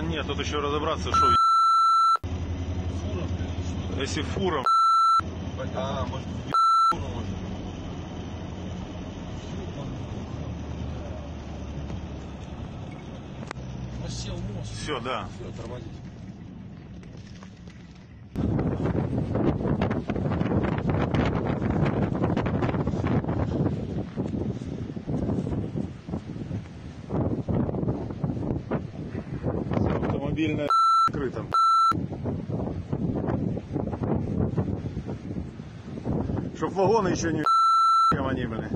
Да нет, тут еще разобраться, что если фура, А, может, все, да. Все, тормозить. Автомобильная открыта. Чтоб вагоны еще не они были.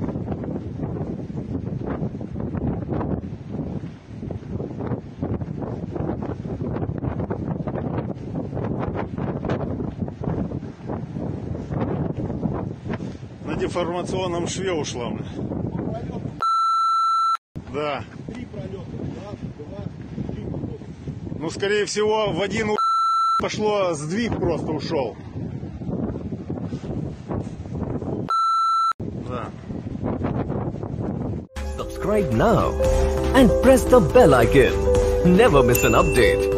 На деформационном шве ушла. Да. Три пролета. Ну, скорее всего, в один у- пошло сдвиг просто ушел. Да. Subscribe now and press the bell icon. Never miss an update.